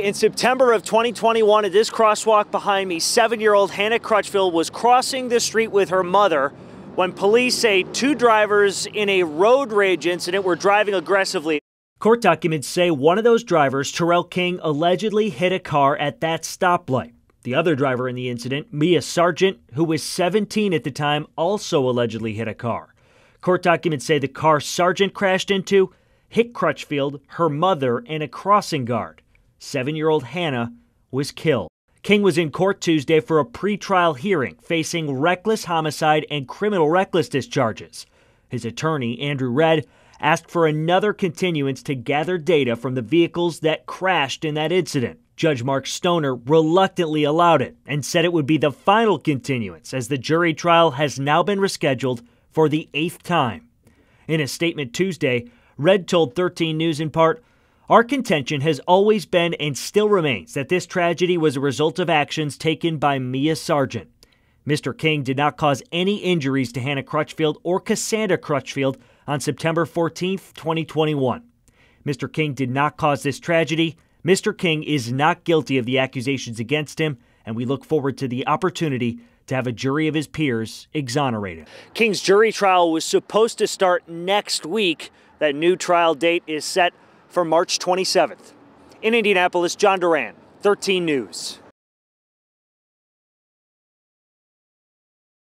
In September of 2021, at this crosswalk behind me, seven year old Hannah Crutchfield was crossing the street with her mother when police say two drivers in a road rage incident were driving aggressively. Court documents say one of those drivers, Torrell King, allegedly hit a car at that stoplight. The other driver in the incident, Meah Sargent, who was 17 at the time, also allegedly hit a car. Court documents say the car Sargent crashed into hit Crutchfield, her mother, and a crossing guard seven year old Hannah, was killed. King was in court Tuesday for a pretrial hearing facing reckless homicide and criminal recklessness charges. His attorney, Andrew Redd, asked for another continuance to gather data from the vehicles that crashed in that incident. Judge Mark Stoner reluctantly allowed it and said it would be the final continuance as the jury trial has now been rescheduled for the eighth time. In a statement Tuesday, Redd told 13 News in part, our contention has always been and still remains that this tragedy was a result of actions taken by Meah Sargent. Mr. King did not cause any injuries to Hannah Crutchfield or Cassandra Crutchfield on September 14, 2021. Mr. King did not cause this tragedy. Mr. King is not guilty of the accusations against him, and we look forward to the opportunity to have a jury of his peers exonerated. King's jury trial was supposed to start next week. That new trial date is set for March 27th. In Indianapolis, John Duran, 13 News.